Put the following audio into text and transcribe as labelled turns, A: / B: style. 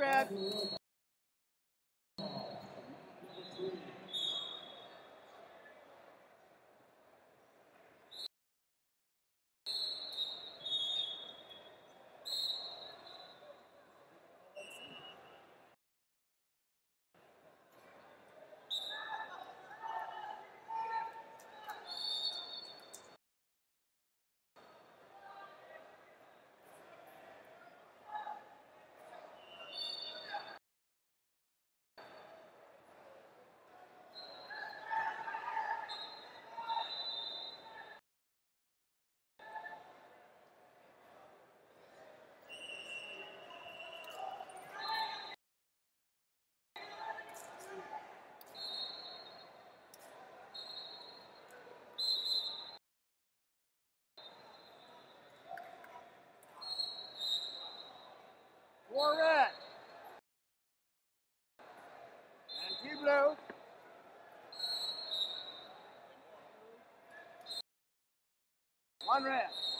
A: red. Four red. And two blue. One red.